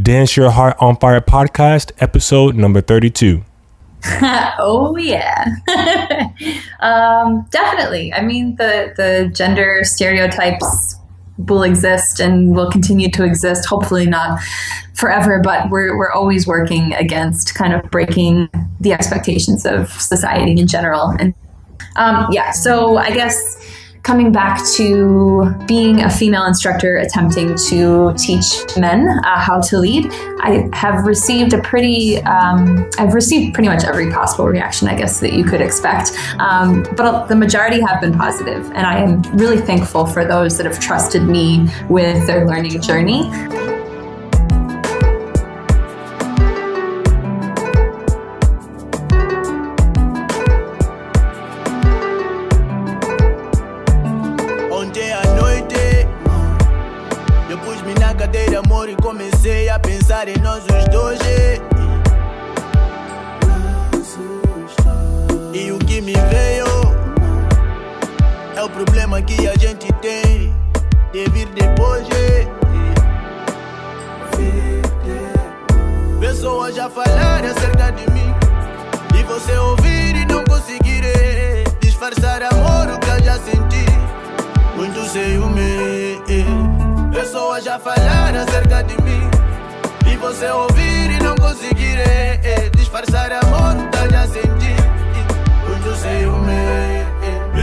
Dance Your Heart on Fire podcast, episode number 32. oh yeah, um, definitely. I mean, the the gender stereotypes will exist and will continue to exist. Hopefully not forever, but we're we're always working against kind of breaking the expectations of society in general. And um, yeah, so I guess coming back to being a female instructor attempting to teach men uh, how to lead, I have received a pretty, um, I've received pretty much every possible reaction, I guess, that you could expect. Um, but the majority have been positive, and I am really thankful for those that have trusted me with their learning journey. Pessoas já falaram acerca de mim você ouvir e não conseguir eh. disfarçar amor, tá já sentir. Quando sei o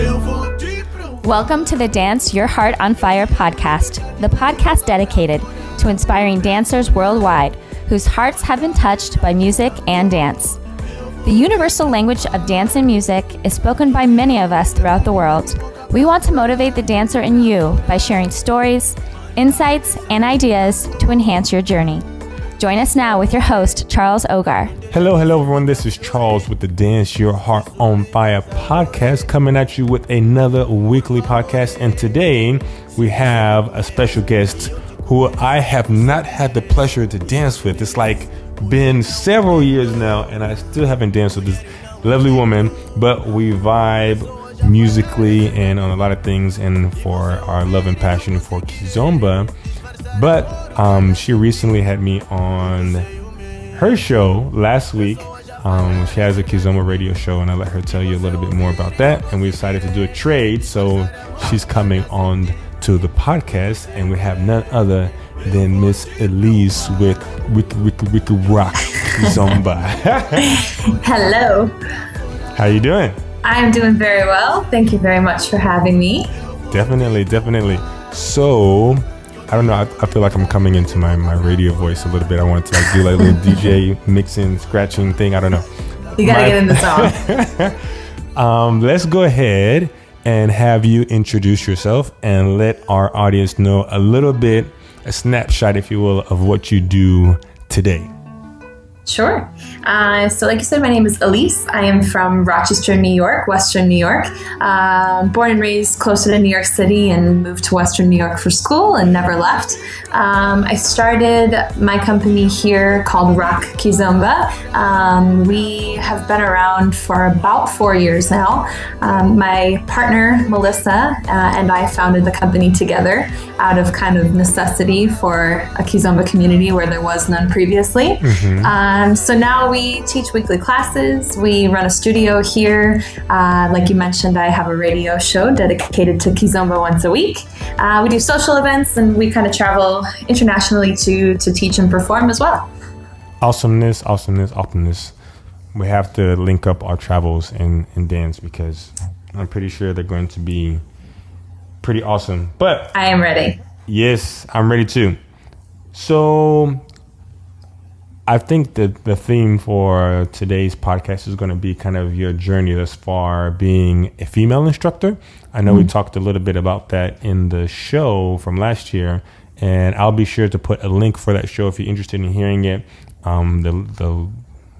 eu vou te Welcome to the Dance Your Heart on Fire podcast, the podcast dedicated to inspiring dancers worldwide whose hearts have been touched by music and dance. The universal language of dance and music is spoken by many of us throughout the world. We want to motivate the dancer in you by sharing stories, insights, and ideas to enhance your journey. Join us now with your host, Charles Ogar. Hello, hello, everyone. This is Charles with the Dance Your Heart on Fire podcast, coming at you with another weekly podcast. And today we have a special guest who I have not had the pleasure to dance with. It's like been several years now, and I still haven't danced with this lovely woman, but we vibe musically and on a lot of things and for our love and passion for Kizomba. But um, she recently had me on her show last week. Um, she has a Kizomba radio show, and I let her tell you a little bit more about that. And we decided to do a trade, so she's coming on to the podcast, and we have none other than Miss Elyse with Wiki Wiki Wiki Rock Kizomba. Hello. How you doing? I'm doing very well. Thank you very much for having me. Definitely, definitely. So I don't know. I, I, feel like I'm coming into my, my radio voice a little bit. I wanted to like do like a little DJ mixing, scratching thing. I don't know. You gotta my, get in the song. um, let's go ahead and have you introduce yourself and let our audience know a little bit, a snapshot, if you will, of what you do today. Sure. Uh, so, like you said, my name is Elyse. I am from Rochester, New York, Western New York. Uh, born and raised closer to New York City and moved to Western New York for school and never left. Um, I started my company here called Rock Kizomba. Um, we have been around for about four years now. Um, my partner, Melissa, uh, and I founded the company together out of kind of necessity for a Kizomba community where there was none previously. Mm-hmm. Um, so now we teach weekly classes. We run a studio here. Uh, like you mentioned, I have a radio show dedicated to Kizomba once a week. Uh, we do social events and we kind of travel internationally to, to teach and perform as well. Awesomeness, awesomeness, awesomeness. We have to link up our travels and, and dance because I'm pretty sure they're going to be pretty awesome. But I am ready. Yes, I'm ready too. So I think that the theme for today's podcast is going to be kind of your journey thus far being a female instructor. I know mm-hmm. we talked a little bit about that in the show from last year, and I'll be sure to put a link for that show if you're interested in hearing it. Um, the the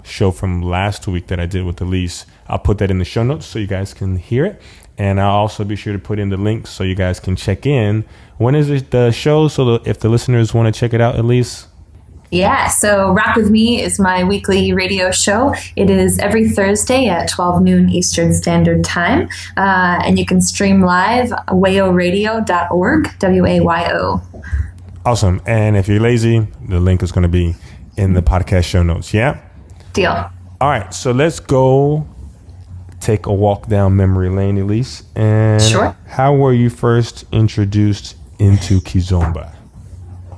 show from last week that I did with Elyse, I'll put that in the show notes so you guys can hear it, and I'll also be sure to put in the link so you guys can check in. When is it the show? So if the listeners want to check it out, Elyse. Yeah, so Rock With Me is my weekly radio show. It is every Thursday at 12 noon Eastern Standard Time. Uh, and you can stream live wayoradio.org, W A Y O. Awesome. And if you're lazy, the link is going to be in the podcast show notes. Yeah. Deal. All right. So let's go take a walk down memory lane, Elyse. And Sure. how were you first introduced into Kizomba?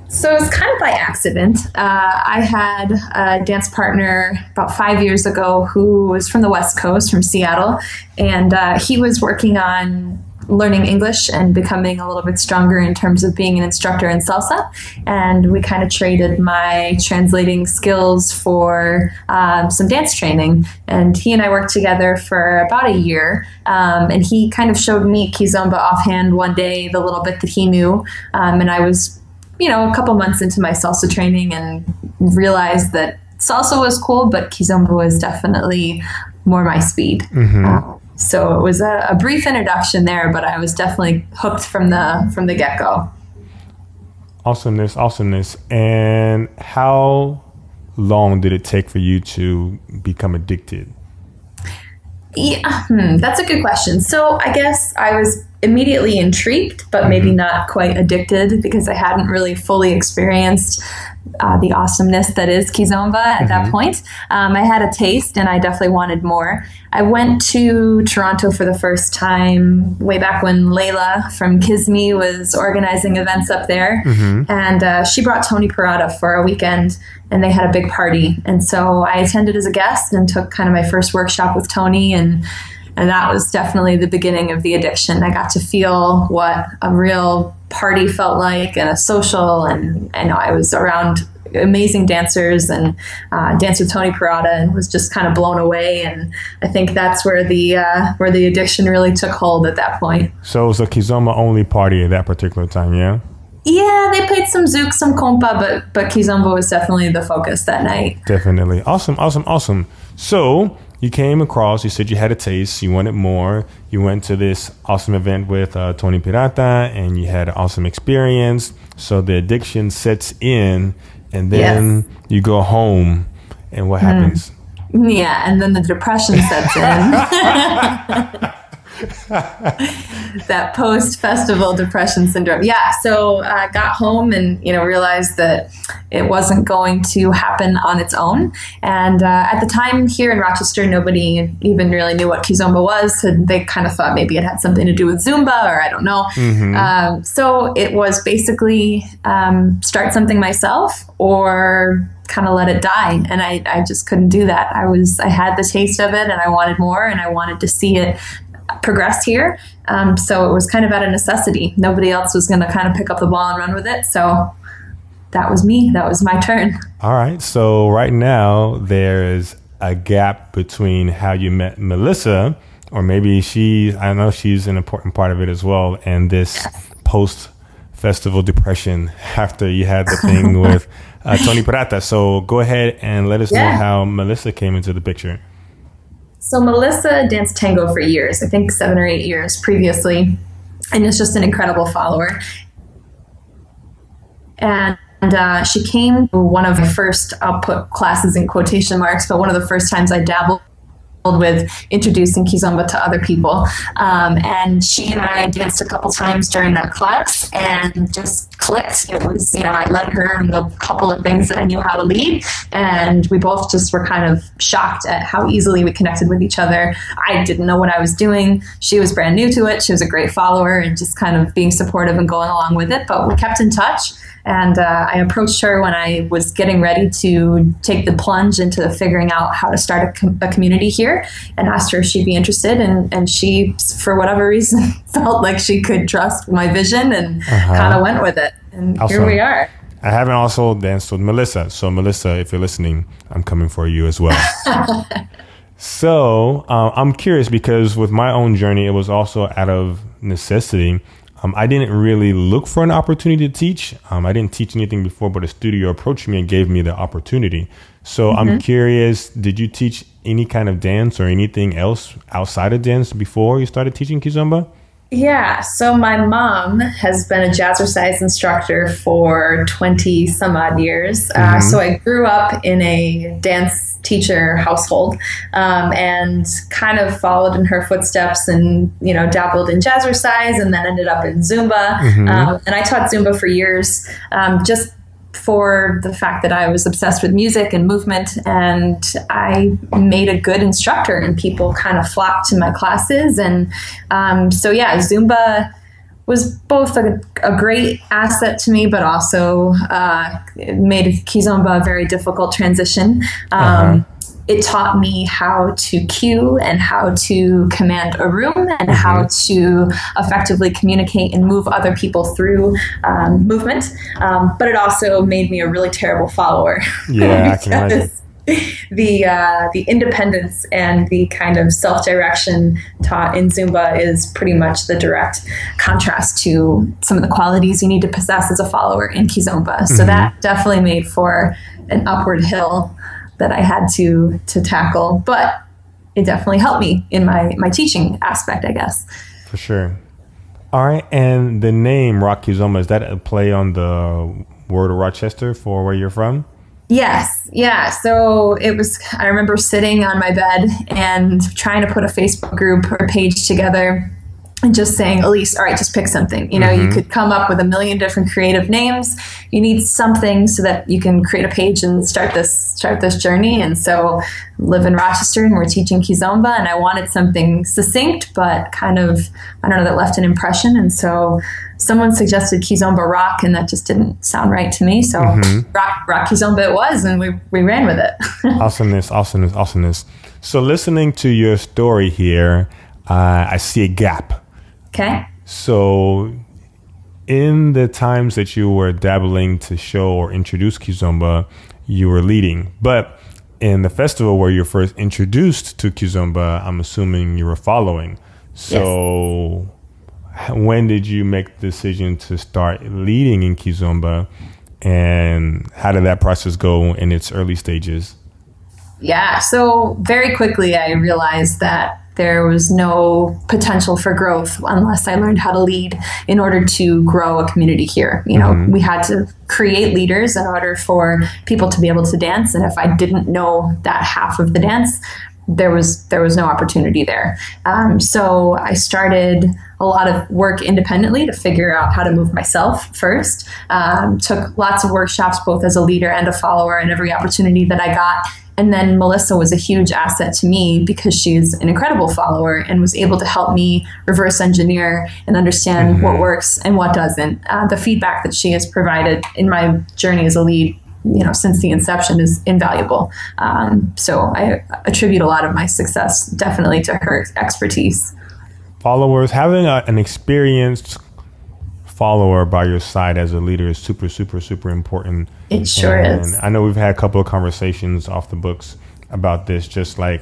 So it was kind of by accident. Uh, I had a dance partner about five years ago who was from the West Coast, from Seattle, and uh, he was working on learning English and becoming a little bit stronger in terms of being an instructor in salsa. And we kind of traded my translating skills for um, some dance training. And he and I worked together for about a year. Um, and he kind of showed me Kizomba offhand one day, the little bit that he knew. Um, and I was you know, a couple months into my salsa training and realized that salsa was cool, but kizomba was definitely more my speed. Uh, so it was a, a brief introduction there, but I was definitely hooked from the from the get go. Awesomeness, awesomeness. And how long did it take for you to become addicted? Yeah, hmm, that's a good question. So I guess I was immediately intrigued, but maybe not quite addicted because I hadn't really fully experienced uh, the awesomeness that is Kizomba at that point. Um, I had a taste and I definitely wanted more. I went to Toronto for the first time way back when Layla from Kisme was organizing events up there. And uh, she brought Tony Pirata for a weekend and they had a big party. And so I attended as a guest and took kind of my first workshop with Tony and and that was definitely the beginning of the addiction. I got to feel what a real party felt like and a social, and, and I was around amazing dancers and uh, danced with Tony Pirata and was just kind of blown away. And I think that's where the uh, where the addiction really took hold at that point. So it was a Kizomba only party at that particular time, yeah? Yeah, they played some zouk, some compa, but but kizomba was definitely the focus that night. Definitely. Awesome, awesome, awesome. So you came across, you said you had a taste, you wanted more. You went to this awesome event with uh, Tony Pirata and you had an awesome experience. So the addiction sets in and then you go home and what happens? Yeah, and then the depression sets in. that post festival depression syndrome. Yeah, so I uh, got home and you know realized that it wasn't going to happen on its own. And uh, at the time here in Rochester, nobody even really knew what Kizomba was. So they kind of thought maybe it had something to do with Zumba or I don't know. Um, so it was basically um, start something myself or kind of let it die and I, I just couldn't do that i was i had the taste of it and i wanted more and i wanted to see it progress here. Um, so it was kind of out of necessity. Nobody else was going to kind of pick up the ball and run with it. So that was me. That was my turn. All right. So right now there's a gap between how you met Melissa, or maybe she, I know she's an important part of it as well, and this post festival depression after you had the thing with uh, Tony Pirata. So go ahead and let us know how Melissa came into the picture. So Melissa danced tango for years, I think seven or eight years previously, and is just an incredible follower. And uh, she came to one of the first, I'll put classes in quotation marks, but one of the first times I dabbled with introducing Kizomba to other people. Um, and she and I danced a couple times during that class and just clicked. It was, you know, I led her in a couple of things that I knew how to lead. And we both just were kind of shocked at how easily we connected with each other. I didn't know what I was doing. She was brand new to it. She was a great follower and just kind of being supportive and going along with it. But we kept in touch. And uh, I approached her when I was getting ready to take the plunge into figuring out how to start a, com- a community here and asked her if she'd be interested. And, and she, for whatever reason, felt like she could trust my vision and kind of went with it. And here we are. I haven't also danced with Melissa. So, Melissa, if you're listening, I'm coming for you as well. so, uh, I'm curious because with my own journey, it was also out of necessity. Um, I didn't really look for an opportunity to teach. Um, I didn't teach anything before, but a studio approached me and gave me the opportunity. So, I'm curious did you teach any kind of dance or anything else outside of dance before you started teaching Kizomba? Yeah, so my mom has been a jazzercise instructor for 20 some odd years. Uh, so I grew up in a dance teacher household um, and kind of followed in her footsteps and, you know, dabbled in jazzercise and then ended up in Zumba. Um, and I taught Zumba for years um, just for the fact that I was obsessed with music and movement, and I made a good instructor, and people kind of flocked to my classes. And um, so, yeah, Zumba was both a, a great asset to me, but also uh, made Kizomba a very difficult transition. Um, It taught me how to cue and how to command a room and how to effectively communicate and move other people through um, movement. Um, but it also made me a really terrible follower. Yeah, I can imagine. The uh, the independence and the kind of self direction taught in Zumba is pretty much the direct contrast to some of the qualities you need to possess as a follower in Kizomba. So that definitely made for an upward hill that I had to to tackle, but it definitely helped me in my my teaching aspect, I guess. For sure. All right, and the name Rock Kizomba is that a play on the word of Rochester for where you're from? Yes, yeah. So it was, I remember sitting on my bed and trying to put a Facebook group or page together and just saying, Elyse, all right, just pick something. You know, you could come up with a million different creative names. You need something so that you can create a page and start this start this journey. And so, live in Rochester and we're teaching Kizomba, and I wanted something succinct but kind of I don't know that left an impression. And so, someone suggested Kizomba Rock, and that just didn't sound right to me. So, Rock Rock Kizomba it was, and we we ran with it. Awesomeness, awesomeness, awesomeness. So, listening to your story here, uh, I see a gap. Okay. So, in the times that you were dabbling to show or introduce Kizomba, you were leading. But in the festival where you're first introduced to Kizomba, I'm assuming you were following. So, h- when did you make the decision to start leading in Kizomba? And how did that process go in its early stages? Yeah, so very quickly I realized that there was no potential for growth unless I learned how to lead in order to grow a community here. You know, we had to create leaders in order for people to be able to dance, and if I didn't know that half of the dance, there was there was no opportunity there. Um, so I started a lot of work independently to figure out how to move myself first. Um, took lots of workshops both as a leader and a follower, and every opportunity that I got. And then Melissa was a huge asset to me because she's an incredible follower and was able to help me reverse engineer and understand what works and what doesn't. Uh, the feedback that she has provided in my journey as a lead you know since the inception is invaluable. Um, so i attribute a lot of my success definitely to her expertise. Followers having a, an experienced follower by your side as a leader is super super super important. It sure and is. i know we've had a couple of conversations off the books about this just like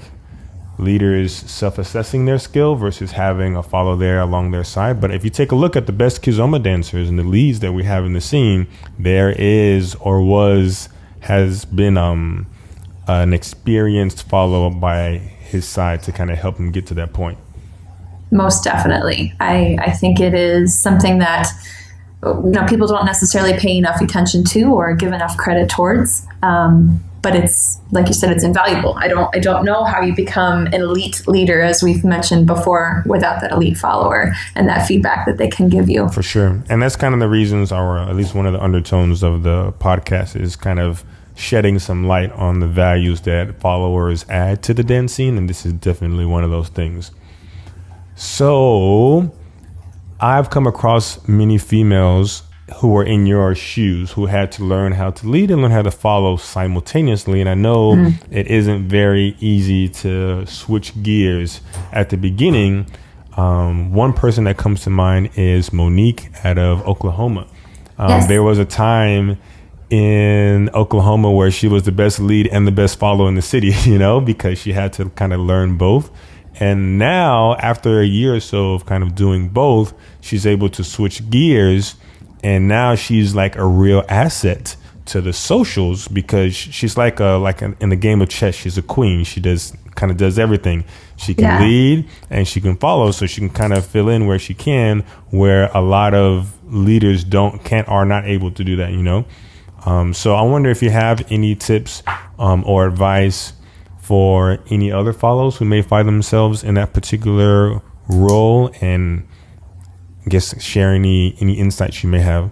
leaders self-assessing their skill versus having a follow there along their side. But if you take a look at the best kizomba dancers and the leads that we have in the scene there is or was has been um an experienced follow by his side to kind of help him get to that point most definitely i i think it is something that you know people don't necessarily pay enough attention to or give enough credit towards um, but it's like you said it's invaluable i don't i don't know how you become an elite leader as we've mentioned before without that elite follower and that feedback that they can give you For sure. And that's kind of the reasons, or at least one of the undertones of the podcast, is kind of shedding some light on the values that followers add to the dance scene. And this is definitely one of those things. So I've come across many females who were in your shoes who had to learn how to lead and learn how to follow simultaneously. And I know it isn't very easy to switch gears at the beginning. Um, one person that comes to mind is Monique out of Oklahoma. Um, Yes. There was a time in Oklahoma where she was the best lead and the best follow in the city, you know, because she had to kind of learn both. And now, after a year or so of kind of doing both, she's able to switch gears. And now she's like a real asset to the socials because she's like a like in in the game of chess. She's a queen. She does kind of does everything. She can Yeah. lead and she can follow, so she can kind of fill in where she can, where a lot of leaders don't can't are not able to do that. You know. Um, so I wonder if you have any tips um, or advice for any other follows who may find themselves in that particular role, and I guess share any any insights you may have.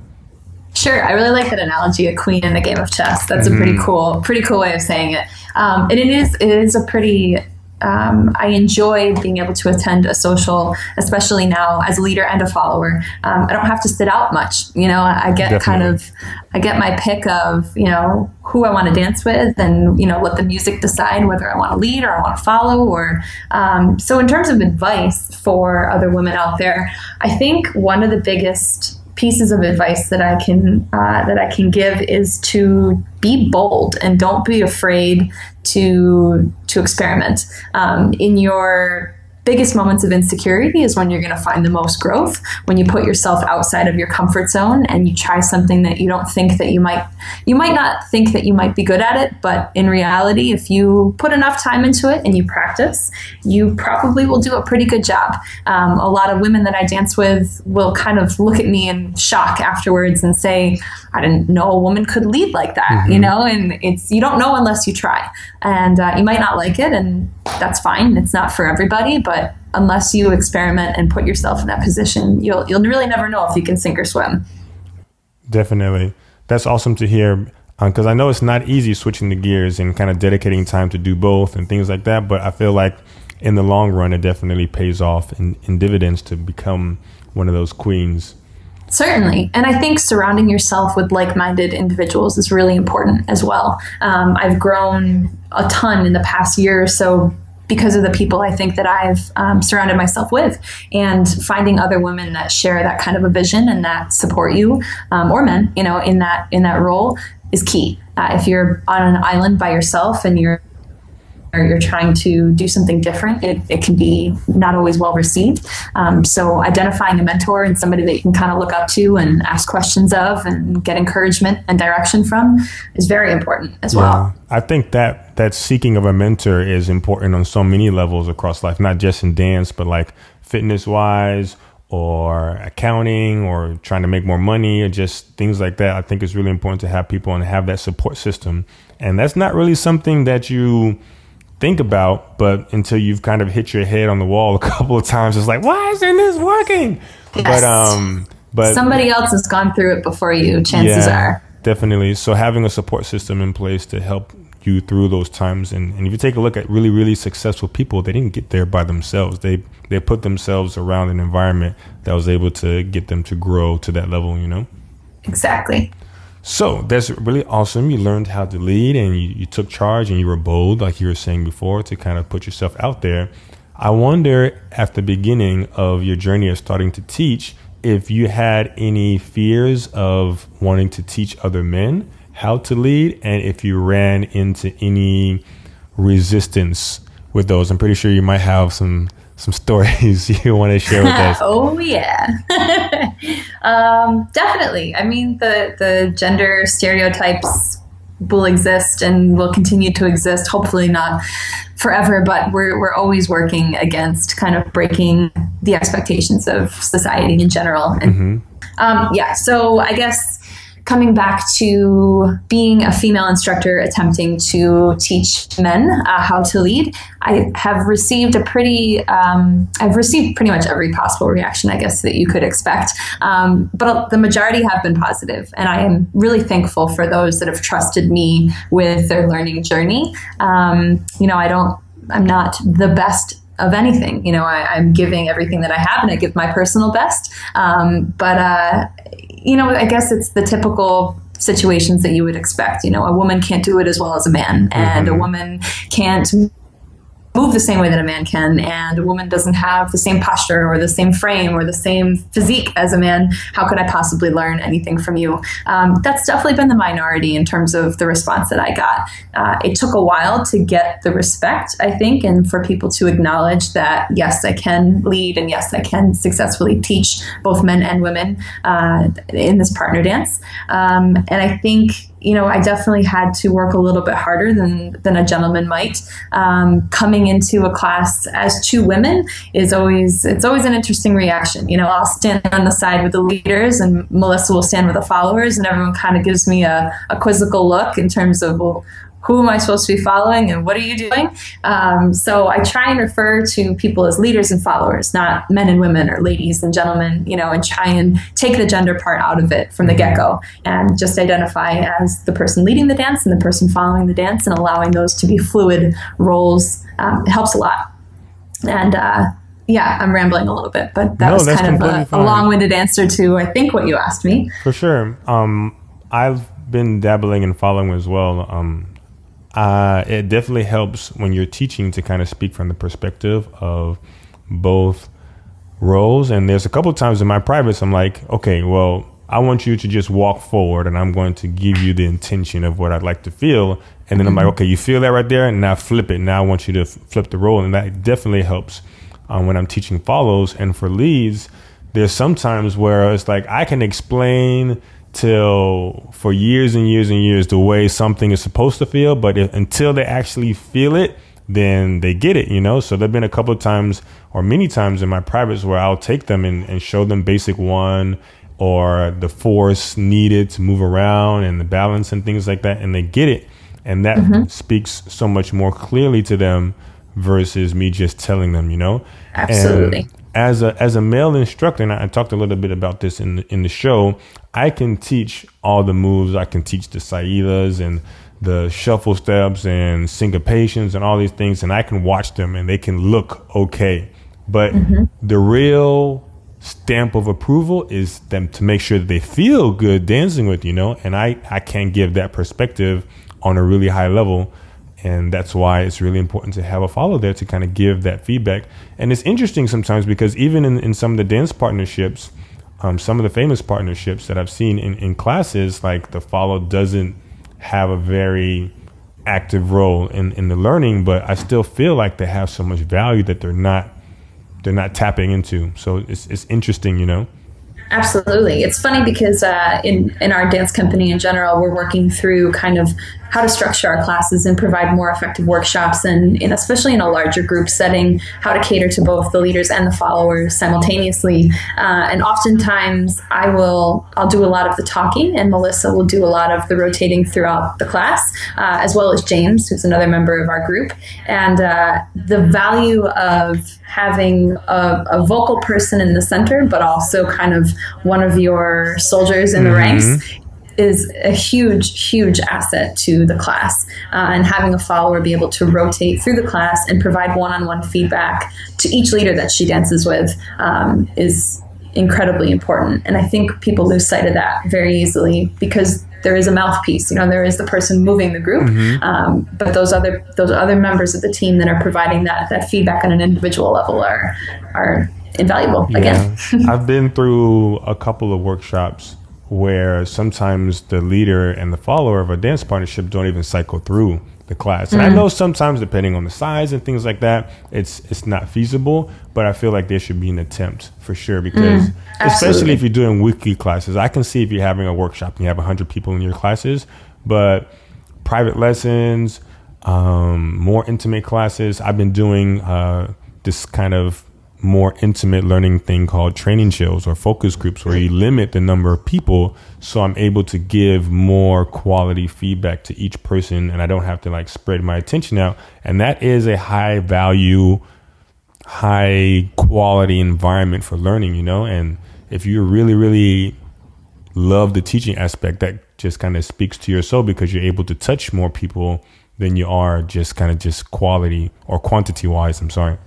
Sure, I really like that analogy, a queen in the game of chess. That's a pretty cool, pretty cool way of saying it. Um, and it is, it is a pretty. Um, I enjoy being able to attend a social, especially now as a leader and a follower. Um, I don't have to sit out much. You know, I get kind of, I get my pick of you know who I want to dance with, and you know let the music decide whether I want to lead or I want to follow. Or um, so, in terms of advice for other women out there, I think one of the biggest pieces of advice that I can uh, that I can give is to be bold and don't be afraid to to experiment. Um, in your biggest moments of insecurity is when you're going to find the most growth when you put yourself outside of your comfort zone and you try something that you don't think that you might you might not think that you might be good at it but in reality if you put enough time into it and you practice you probably will do a pretty good job. Um, a lot of women that i dance with will kind of look at me in shock afterwards and say i didn't know a woman could lead like that you know? And it's you don't know unless you try. And uh, you might not like it and that's fine. It's not for everybody but unless you experiment and put yourself in that position you'll you'll really never know if you can sink or swim Definitely. That's awesome to hear because I know it's not easy switching the gears and kind of dedicating time to do both and things like that. But I feel like in the long run, it definitely pays off in, in dividends to become one of those queens. Certainly. And I think surrounding yourself with like minded individuals is really important as well. Um, I've grown a ton in the past year or so because of the people I think that I've um, surrounded myself with, and finding other women that share that kind of a vision and that support you, um, or men, you know, in that in that role is key. Uh, if you're on an island by yourself and you're or you're trying to do something different, it, it can be not always well received. Um, so, identifying a mentor and somebody that you can kind of look up to and ask questions of and get encouragement and direction from is very important as well. I think that that seeking of a mentor is important on so many levels across life, not just in dance, but like fitness wise or accounting or trying to make more money or just things like that. I think it's really important to have people and have that support system. And that's not really something that you think about, but until you've kind of hit your head on the wall a couple of times, it's like, why isn't this working? But um but Somebody else has gone through it before you, chances are. Definitely. So having a support system in place to help you through those times and, and if you take a look at really, really successful people, they didn't get there by themselves. They they put themselves around an environment that was able to get them to grow to that level, you know? Exactly. So that's really awesome. You learned how to lead and you, you took charge and you were bold, like you were saying before, to kind of put yourself out there. I wonder at the beginning of your journey of starting to teach if you had any fears of wanting to teach other men how to lead and if you ran into any resistance with those. I'm pretty sure you might have some some stories you want to share with us. oh yeah, um, definitely. I mean, the the gender stereotypes will exist and will continue to exist. Hopefully not forever, but we're we're always working against kind of breaking the expectations of society in general. And um, yeah, so I guess coming back to being a female instructor attempting to teach men uh, how to lead, I have received a pretty, um, I've received pretty much every possible reaction, I guess, that you could expect. Um, but the majority have been positive, and I am really thankful for those that have trusted me with their learning journey. Um, you know, I don't, I'm not the best of anything. You know, I, I'm giving everything that I have, and I give my personal best. Um, but uh, you know, I guess it's the typical situations that you would expect. You know, a woman can't do it as well as a man, and a mm-hmm. woman can't move the same way that a man can, and a woman doesn't have the same posture or the same frame or the same physique as a man. How could I possibly learn anything from you? Um, that's definitely been the minority in terms of the response that I got. Uh, it took a while to get the respect, I think, and for people to acknowledge that yes, I can lead and yes, I can successfully teach both men and women uh, in this partner dance. Um, and I think you know, I definitely had to work a little bit harder than than a gentleman might. Um, coming into a class as two women is always it's always an interesting reaction. You know, I'll stand on the side with the leaders, and Melissa will stand with the followers, and everyone kind of gives me a, a quizzical look in terms of well, who am I supposed to be following and what are you doing? Um, so I try and refer to people as leaders and followers, not men and women or ladies and gentlemen, you know, and try and take the gender part out of it from the get go and just identify as the person leading the dance and the person following the dance and allowing those to be fluid roles um, helps a lot. And, uh, yeah, I'm rambling a little bit, but that No, was kind of a, a long-winded answer to I think what you asked me. For sure. Um, I've been dabbling and following as well. Um, uh, it definitely helps when you're teaching to kind of speak from the perspective of both roles. And there's a couple of times in my privates, I'm like, okay, well, I want you to just walk forward and I'm going to give you the intention of what I'd like to feel. And then I'm like, okay, you feel that right there? And now flip it. Now I want you to flip the role. And that definitely helps um, when I'm teaching follows. And for leads, there's sometimes where it's like I can explain till for years and years and years the way something is supposed to feel, but if, until they actually feel it, then they get it, you know? So there've been a couple of times or many times in my privates where I'll take them and, and show them basic one or the force needed to move around and the balance and things like that, and they get it. And that mm-hmm. speaks so much more clearly to them versus me just telling them, you know? Absolutely. And as a as a male instructor, and I, I talked a little bit about this in the, in the show. I can teach all the moves. I can teach the saidas and the shuffle steps and syncopations and all these things, and I can watch them and they can look okay. But mm-hmm. the real stamp of approval is them to make sure that they feel good dancing with you know and i i can't give that perspective on a really high level and that's why it's really important to have a follow there to kind of give that feedback. And it's interesting sometimes because even in, in some of the dance partnerships um, some of the famous partnerships that i've seen in, in classes like the follow doesn't have a very active role in, in the learning but i still feel like they have so much value that they're not they're not tapping into. So it's, it's interesting you know? Absolutely. It's funny because uh, in, in our dance company in general, we're working through kind of how to structure our classes and provide more effective workshops and, and especially in a larger group setting, how to cater to both the leaders and the followers simultaneously. Uh, and oftentimes I will, I'll do a lot of the talking and Melissa will do a lot of the rotating throughout the class, uh, as well as James, who's another member of our group. And uh, the value of having a, a vocal person in the center, but also kind of one of your soldiers in the ranks is a huge, huge asset to the class. Uh, and having a follower be able to rotate through the class and provide one on one feedback to each leader that she dances with um, is incredibly important. And I think people lose sight of that very easily because there is a mouthpiece. You know, there is the person moving the group, um, but those other those other members of the team that are providing that that feedback on an individual level are are invaluable. Again, I've been through a couple of workshops where sometimes the leader and the follower of a dance partnership don't even cycle through the class. And I know sometimes depending on the size and things like that, it's it's not feasible, but I feel like there should be an attempt for sure because especially if you're doing weekly classes. I can see if you're having a workshop and you have 100 people in your classes, but private lessons, um, more intimate classes. I've been doing uh, this kind of more intimate learning thing called training chills or focus groups where you limit the number of people so I'm able to give more quality feedback to each person and I don't have to like spread my attention out. And that is a high value, high quality environment for learning, you know? And if you really, really love the teaching aspect, that just kind of speaks to your soul because you're able to touch more people than you are just kind of just quality or quantity wise. I'm sorry.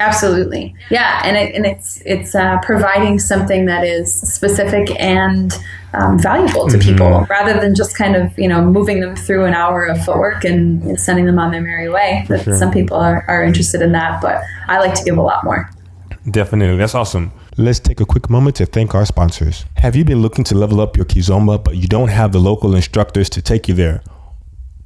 Absolutely, yeah, and it, and it's it's uh, providing something that is specific and um, valuable to people, rather than just kind of you know moving them through an hour of footwork and, and sending them on their merry way. That sure. some people are, are interested in that, but I like to give a lot more. Definitely. That's awesome. Let's take a quick moment to thank our sponsors. Have you been looking to level up your Kizomba, but you don't have the local instructors to take you there?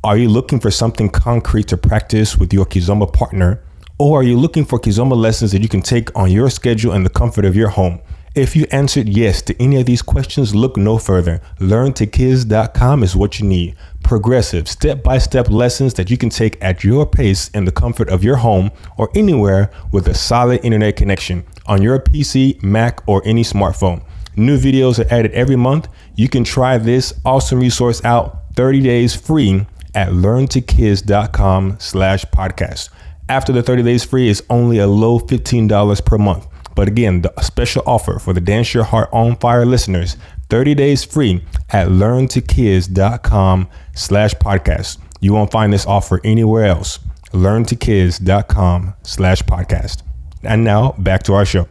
Are you looking for something concrete to practice with your Kizomba partner? Or are you looking for Kizomba lessons that you can take on your schedule and the comfort of your home? If you answered yes to any of these questions, look no further. LearnToKids.com is what you need. Progressive, step by step lessons that you can take at your pace in the comfort of your home or anywhere with a solid internet connection on your PC, Mac, or any smartphone. New videos are added every month. You can try this awesome resource out 30 days free at learntokids.com slash podcast. After the 30 days free is only a low $15 per month. But again, the special offer for the Dance Your Heart on Fire listeners, 30 days free at learntokids.com slash podcast. You won't find this offer anywhere else. learntokids.com slash podcast. And now back to our show.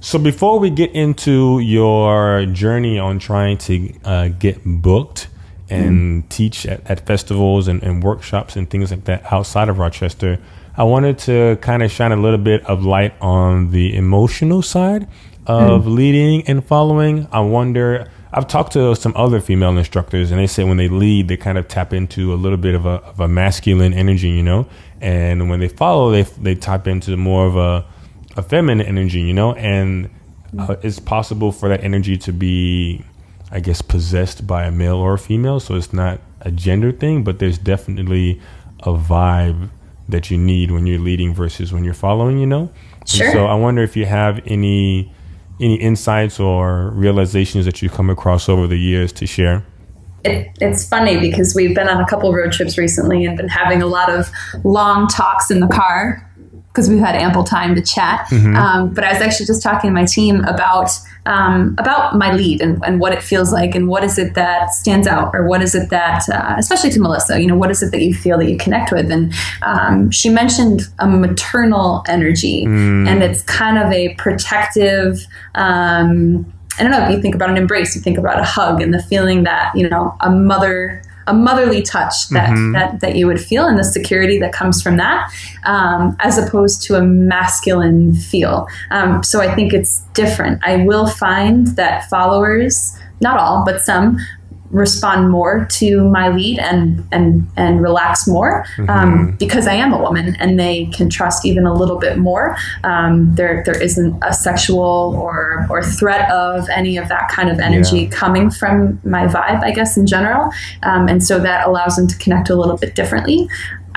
So before we get into your journey on trying to uh, get booked and mm. teach at, at festivals and, and, workshops and things like that outside of Rochester, I wanted to kind of shine a little bit of light on the emotional side of mm. leading and following. I wonder. I've talked to some other female instructors, and they say when they lead, they kind of tap into a little bit of a, of a masculine energy, you know, and when they follow, they they tap into more of a a feminine energy, you know, and uh, it's possible for that energy to be, I guess, possessed by a male or a female. So it's not a gender thing, but there's definitely a vibe that you need when you're leading versus when you're following, you know? Sure. And so I wonder if you have any any insights or realizations that you come across over the years to share. It, it's funny because we've been on a couple road trips recently and been having a lot of long talks in the car because we've had ample time to chat. Mm-hmm. Um, but I was actually just talking to my team about um, about my lead and, and, what it feels like, and what is it that stands out, or what is it that, uh, especially to Melissa, you know, what is it that you feel that you connect with? And um, she mentioned a maternal energy, mm. and it's kind of a protective. Um, I don't know if you think about an embrace, you think about a hug, and the feeling that you know a mother a motherly touch that, mm-hmm. that that you would feel and the security that comes from that um, as opposed to a masculine feel um, so i think it's different i will find that followers not all but some respond more to my lead and and and relax more um, mm-hmm. because I am a woman and they can trust even a little bit more. Um, there there isn't a sexual or or threat of any of that kind of energy yeah. coming from my vibe, I guess in general, um, and so that allows them to connect a little bit differently.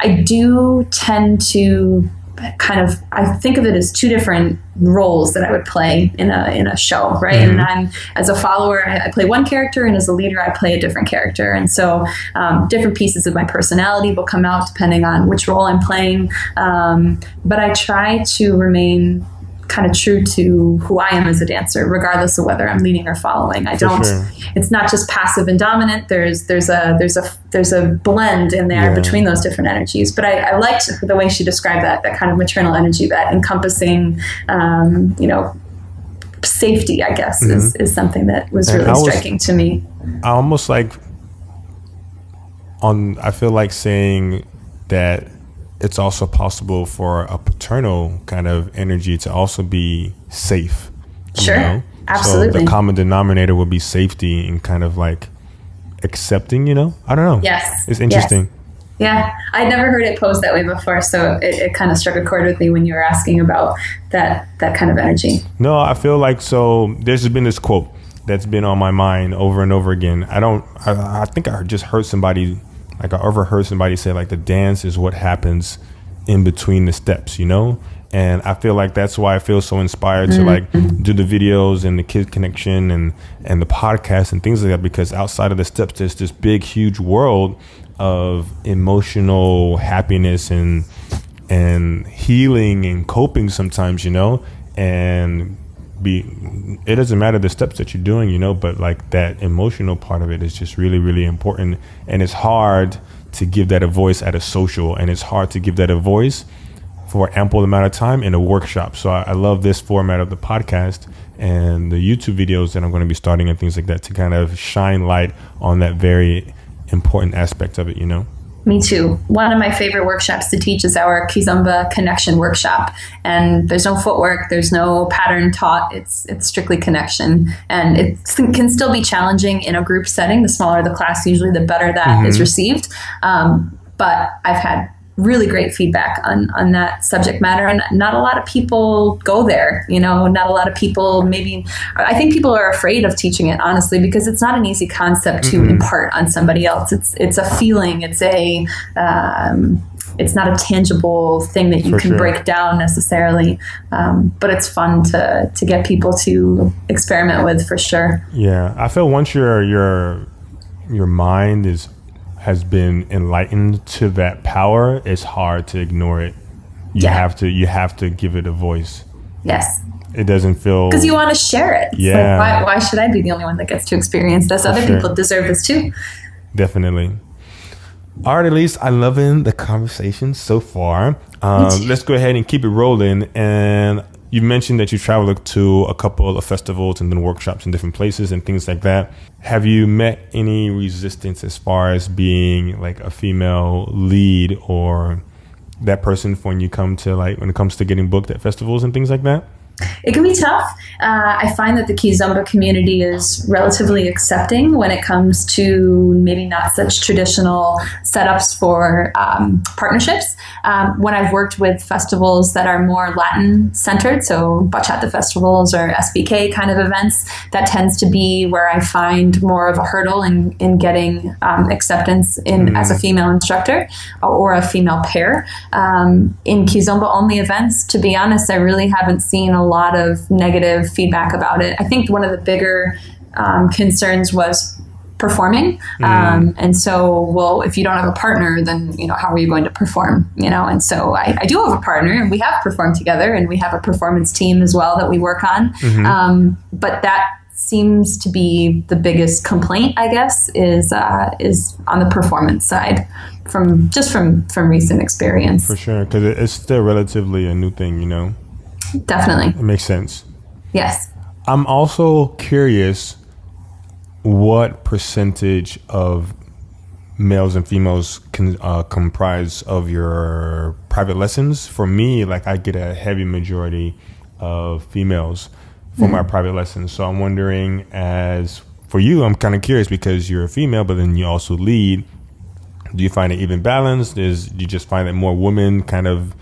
I do tend to kind of I think of it as two different roles that I would play in a in a show, right? Mm-hmm. And I'm as a follower, I, play one character, and as a leader, I play a different character. And so, um, different pieces of my personality will come out depending on which role I'm playing. Um, but I try to remain kind of true to who I am as a dancer, regardless of whether I'm leading or following. I For don't. Sure. It's not just passive and dominant. There's there's a there's a there's a blend in there yeah. between those different energies. But I, I, liked the way she described that that kind of maternal energy, that encompassing, um, you know, safety. I guess mm-hmm. is is something that was and really was, striking to me. I almost like on. I feel like saying that it's also possible for a paternal kind of energy to also be safe. Sure. know? Absolutely. So the common denominator would be safety and kind of like accepting, you know? I don't know. Yes. It's interesting. Yes. Yeah, I'd never heard it posed that way before, so it, it kind of struck a chord with me when you were asking about that that kind of energy. No, I feel like so. There's been this quote that's been on my mind over and over again. I don't. I, I think I just heard somebody like I overheard somebody say like the dance is what happens in between the steps, you know? And I feel like that's why I feel so inspired mm-hmm. to like mm-hmm. do the videos and the kid connection and and the podcast and things like that because outside of the steps there's this big huge world of emotional happiness and and healing and coping sometimes, you know? And be it doesn't matter the steps that you're doing you know but like that emotional part of it is just really really important. And it's hard to give that a voice at a social and it's hard to give that a voice for ample amount of time in a workshop. So I, I love this format of the podcast and the youtube videos that i'm going to be starting and things like that to kind of shine light on that very important aspect of it you know me too. One of my favorite workshops to teach is our Kizomba connection workshop. And there's no footwork, there's no pattern taught. It's it's strictly connection, and it can still be challenging in a group setting. The smaller the class, usually the better that mm-hmm. is received. Um, but I've had really great feedback on on that subject matter, and not a lot of people go there. You know, not a lot of people maybe. I think people are afraid of teaching it honestly because it's not an easy concept to Mm-hmm. impart on somebody else. It's it's a feeling. It's a um, it's not a tangible thing that you For can sure. break down necessarily, um, but it's fun to to get people to experiment with for sure. Yeah, I feel once your your your mind is has been enlightened to that power, it's hard to ignore it. You Yeah. have to you have to give it a voice. Yes. It doesn't feel because you want to share it. Yeah. Like, why, why should I be the only one that gets to experience this? Other sure. people deserve this too. definitely. All right, Elyse, I'm loving the conversation so far. Um, let's go ahead and keep it rolling. And you mentioned that you traveled to a couple of festivals and then workshops in different places and things like that. Have you met any resistance as far as being like a female lead or that person when you come to like when it comes to getting booked at festivals and things like that? It can be tough. Uh, I find that the Kizomba community is relatively accepting when it comes to maybe not such traditional setups for um, partnerships. Um, when I've worked with festivals that are more Latin centered, so bachata festivals or SBK kind of events, that tends to be where I find more of a hurdle in, in getting um, acceptance in as a female instructor or a female pair. Um, in Kizomba only events, to be honest, I really haven't seen a lot of negative feedback about it. I think one of the bigger um, concerns was performing. Um, and so well if you don't have a partner then you know how are you going to perform you know? And so I, I do have a partner and we have performed together and we have a performance team as well that we work on. Um, but that seems to be the biggest complaint i guess is uh, is on the performance side from just from from recent experience. For sure, because it's still relatively a new thing, you know? Definitely It makes sense. yes I'm also curious what percentage of males and females can uh, comprise of your private lessons. For me, like I get a heavy majority of females for my private lessons. So I'm wondering, as for you, I'm kind of curious because you're a female, but then you also lead. Do you find it even balanced? Is do you just find that more women kind of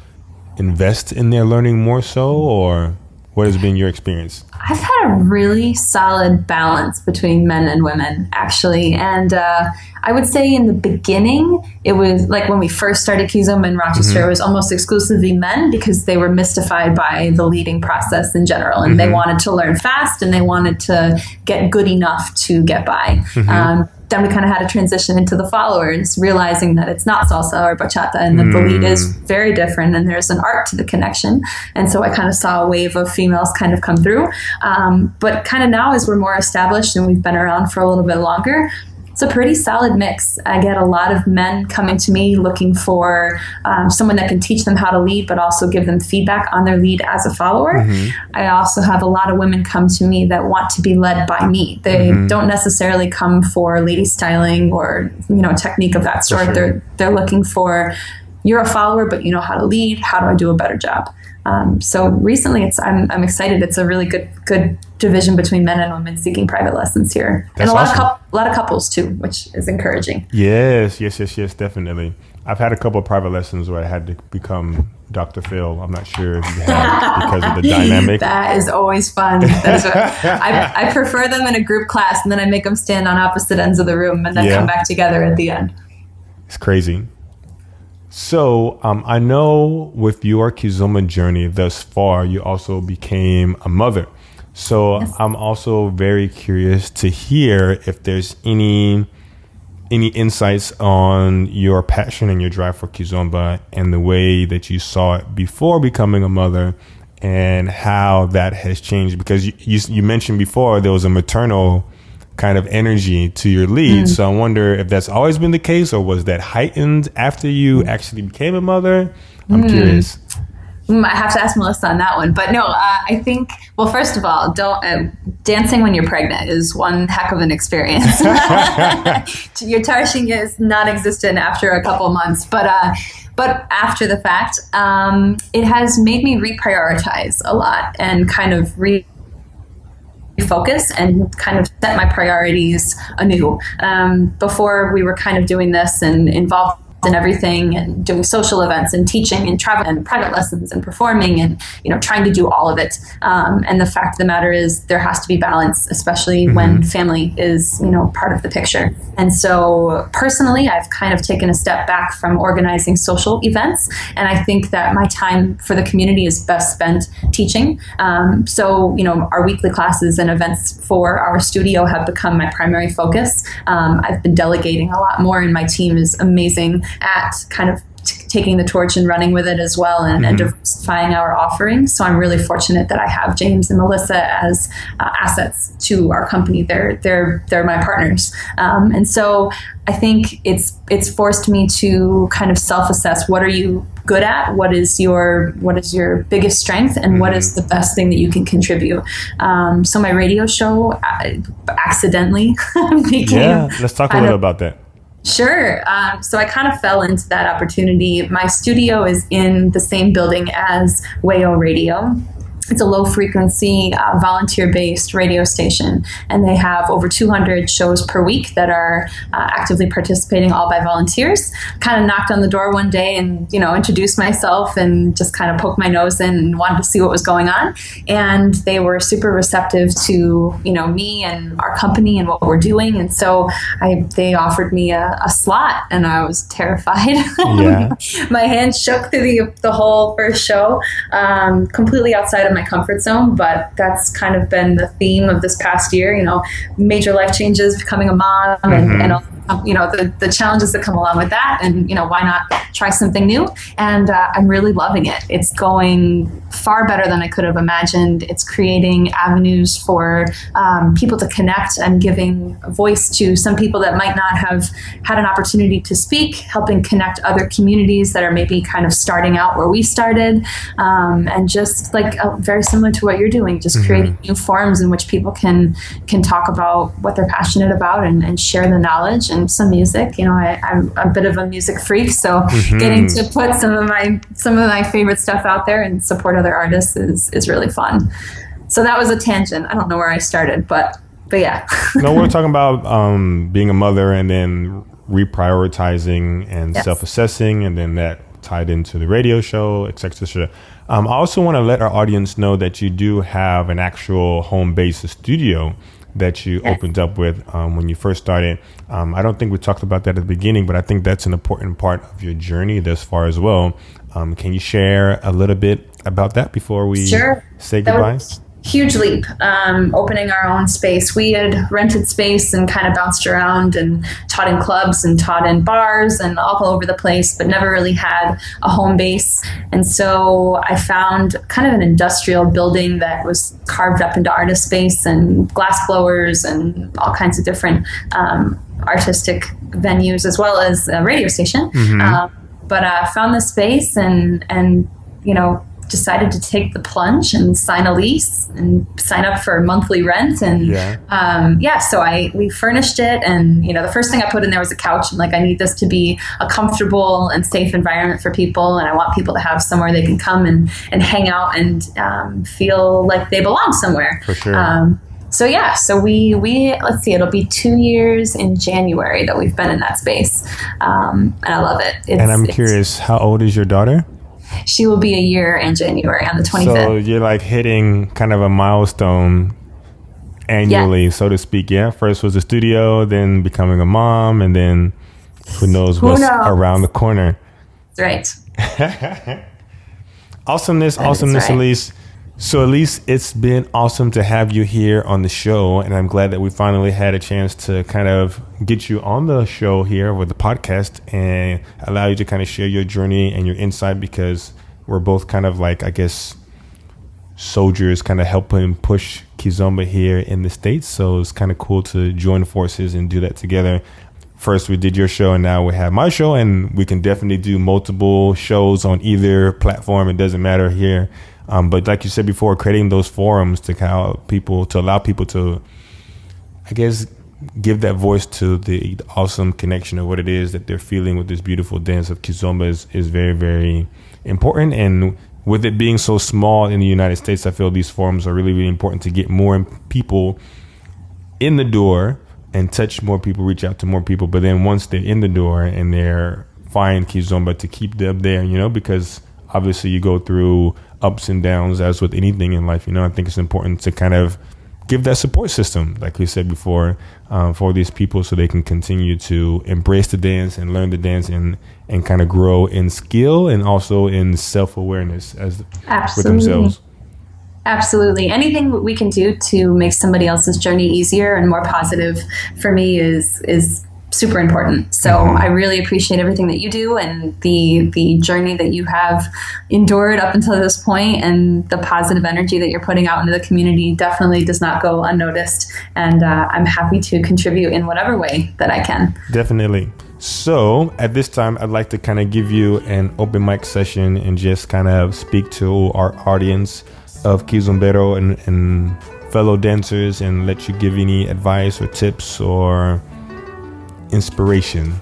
invest in their learning more so, or what has been your experience? I've had a really solid balance between men and women, actually. And uh, I would say in the beginning, it was like when we first started Kizom in Rochester, it was almost exclusively men because they were mystified by the leading process in general. And they wanted to learn fast and they wanted to get good enough to get by. Um, then we kind of had to transition into the followers, realizing that it's not salsa or bachata and that the lead is very different and there's an art to the connection. And so I kind of saw a wave of females kind of come through. Um, but kind of now, as we're more established and we've been around for a little bit longer, it's a pretty solid mix. I get a lot of men coming to me looking for um, someone that can teach them how to lead, but also give them feedback on their lead as a follower. I also have a lot of women come to me that want to be led by me. They don't necessarily come for lady styling or you know technique of that sort. sure. They're they're looking for you're a follower, but you know how to lead. How do I do a better job? Um, so recently, it's I'm, I'm excited. It's a really good good division between men and women seeking private lessons here, That's and a lot awesome. of a lot of couples too, which is encouraging. Yes, yes, yes, yes, definitely. I've had a couple of private lessons where I had to become Dr. Phil. I'm not sure if you have because of the dynamic. That is always fun. Is what, I, I prefer them in a group class, and then I make them stand on opposite ends of the room, and then Yeah. come back together at the end. It's crazy. So um, I know with your Kizomba journey thus far, you also became a mother. So I'm also very curious to hear if there's any any insights on your passion and your drive for Kizomba and the way that you saw it before becoming a mother and how that has changed because you, you, you mentioned before there was a maternal kind of energy to your lead. Mm. So I wonder if that's always been the case or was that heightened after you actually became a mother? I'm mm. curious. Mm, I have to ask Melissa on that one, but no, uh, I think. Well, first of all, don't uh, dancing when you're pregnant is one heck of an experience. your tarshing is non-existent after a couple months, but uh, but after the fact, um, it has made me reprioritize a lot and kind of re focus and kind of set my priorities anew. Um, before we were kind of doing this and involved in everything and doing social events and teaching and travel and private lessons and performing and you know trying to do all of it. Um, and the fact of the matter is there has to be balance especially when family is you know part of the picture. And so personally i've kind of taken a step back from organizing social events. And i think that my time for the community is best spent teaching. Um, so you know our weekly classes and events for our studio have become my primary focus. Um, i've been delegating a lot more and my team is amazing at kind of t- taking the torch and running with it as well and, and diversifying our offerings. So I'm really fortunate that I have James and Melissa as uh, assets to our company. They're they're they're my partners, um, and so I think it's it's forced me to kind of self-assess. What are you good at? What is your what is your biggest strength, and what is the best thing that you can contribute? Um, so my radio show uh, accidentally became Yeah, let's talk a little about that. Sure. Um, so I kind of fell into that opportunity. My studio is in the same building as WAYO Radio. It's a low frequency, uh, volunteer based radio station, and they have over 200 shows per week that are uh, actively participating, all by volunteers. Kind of knocked on the door one day and, you know, introduced myself and just kind of poked my nose in and wanted to see what was going on. And they were super receptive to, you know, me and our company and what we're doing. And so I, they offered me a, a slot, and I was terrified. Yeah. my hands shook through the, the whole first show, um, completely outside of my comfort zone. But that's kind of been the theme of this past year. You know, major life changes, becoming a mom, and, and mm-hmm. all, you know the, the challenges that come along with that. And you know, why not try something new? And uh, I'm really loving it. It's going far better than I could have imagined. It's creating avenues for um, people to connect and giving a voice to some people that might not have had an opportunity to speak, helping connect other communities that are maybe kind of starting out where we started, um, and just like uh, very similar to what you're doing, just creating new forums in which people can can talk about what they're passionate about and, and share the knowledge and some music. You know, I, I'm a bit of a music freak, so getting to put some of my some of my favorite stuff out there and support other artists is is really fun. So that was a tangent. I don't know where I started, but but yeah. no, we're talking about um, being a mother and then reprioritizing and Yes. self-assessing, and then that tied into the radio show, et cetera, et cetera. Um, I also want to let our audience know that you do have an actual home-based studio that you Yes. opened up with um, when you first started. Um, I don't think we talked about that at the beginning, but I think that's an important part of your journey thus far as well. Um, can you share a little bit about that before we Sure. say That goodbye? was a huge leap, um, opening our own space. We had rented space and kind of bounced around and taught in clubs and taught in bars and all over the place, but never really had a home base. And so I found kind of an industrial building that was carved up into artist space and glass blowers and all kinds of different um, artistic venues, as well as a radio station. Um, but I found this space and and you know decided to take the plunge and sign a lease and sign up for monthly rent and Yeah. um, yeah so i we furnished it and you know the first thing i put in there was a couch and like i need this to be a comfortable and safe environment for people and i want people to have somewhere they can come and and hang out and um, feel like they belong somewhere For sure. um, so yeah, so we we let's see, it'll be two years in January that we've been in that space, um, and I love it. It's, and I'm curious, how old is your daughter? She will be a year in January on the 25th. So you're like hitting kind of a milestone annually, so to speak. Yeah. First was the studio, then becoming a mom, and then who knows Who what's knows? around the corner. That's right. Awesomeness, awesomeness, right. Elyse. So, Elyse, it's been awesome to have you here on the show, and I'm glad that we finally had a chance to kind of get you on the show here with the podcast and allow you to kind of share your journey and your insight because we're both kind of like, I guess, soldiers kind of helping push Kizomba here in the States. So it's kind of cool to join forces and do that together. First, we did your show, and now we have my show, and we can definitely do multiple shows on either platform. It doesn't matter here. Um, but like you said before, creating those forums to kind people to allow people to, I guess, give that voice to the, the awesome connection of what it is that they're feeling with this beautiful dance of Kizomba is, is very, very important. And with it being so small in the United States, I feel these forums are really, really important to get more people in the door and touch more people, reach out to more people. But then once they're in the door and they're find Kizomba to keep them there, you know, because obviously you go through ups and downs as with anything in life, you know. I think it's important to kind of give that support system, like we said before, um, for these people so they can continue to embrace the dance and learn the dance and, and kind of grow in skill and also in self awareness as Absolutely. with themselves. Absolutely. Anything we can do to make somebody else's journey easier and more positive for me is is super important. So Mm-hmm. I really appreciate everything that you do and the the journey that you have endured up until this point and the positive energy that you're putting out into the community definitely does not go unnoticed. And uh, I'm happy to contribute in whatever way that I can. Definitely. So at this time, I'd like to kind of give you an open mic session and just kind of speak to our audience of Kizombero and, and fellow dancers and let you give any advice or tips or inspiration.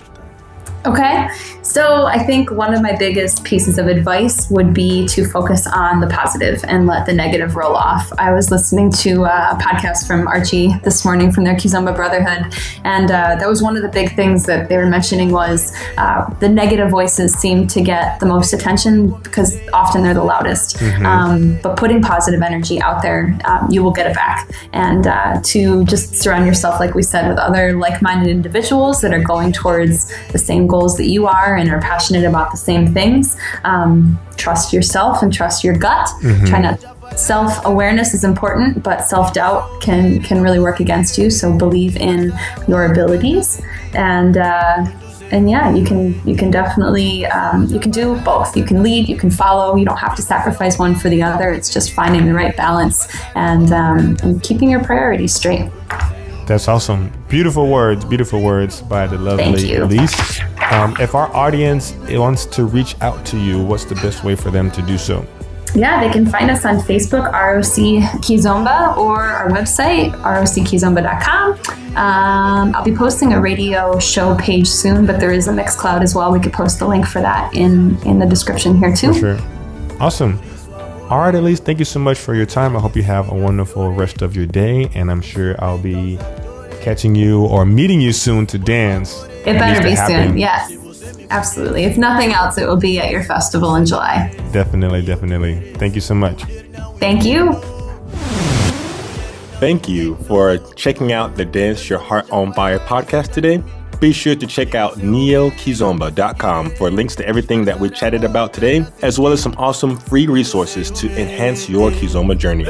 Okay. So I think one of my biggest pieces of advice would be to focus on the positive and let the negative roll off. I was listening to uh, a podcast from Archie this morning from their Kizomba Brotherhood, and uh, that was one of the big things that they were mentioning was uh, the negative voices seem to get the most attention because often they're the loudest. Um, but putting positive energy out there, um, you will get it back. And uh, to just surround yourself, like we said, with other like-minded individuals that are going towards the same goals that you are and are passionate about the same things. Um, trust yourself and trust your gut. Try not. Self-awareness is important, but self-doubt can can really work against you. So believe in your abilities, and uh, and yeah, you can you can definitely um, you can do both. You can lead, you can follow. You don't have to sacrifice one for the other. It's just finding the right balance and um, and keeping your priorities straight. That's awesome. Beautiful words, beautiful words by the lovely you. Elyse. Um, if our audience wants to reach out to you, what's the best way for them to do so? Yeah, they can find us on Facebook, ROC Kizomba, or our website, rockizomba.com. Um, I'll be posting a radio show page soon, but there is a Mixcloud as well. We could post the link for that in, in the description here too. Sure. Awesome. All right, Elyse, thank you so much for your time. I hope you have a wonderful rest of your day, and I'm sure I'll be catching you or meeting you soon to dance. It needs better be happen. soon. Yes, absolutely. If nothing else, it will be at your festival in July. Definitely, definitely. Thank you so much. Thank you. Thank you for checking out the Dance Your Heart on Fire podcast today. Be sure to check out neokizomba.com for links to everything that we chatted about today, as well as some awesome free resources to enhance your Kizomba journey.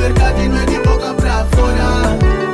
verdade não é de boca pra fora.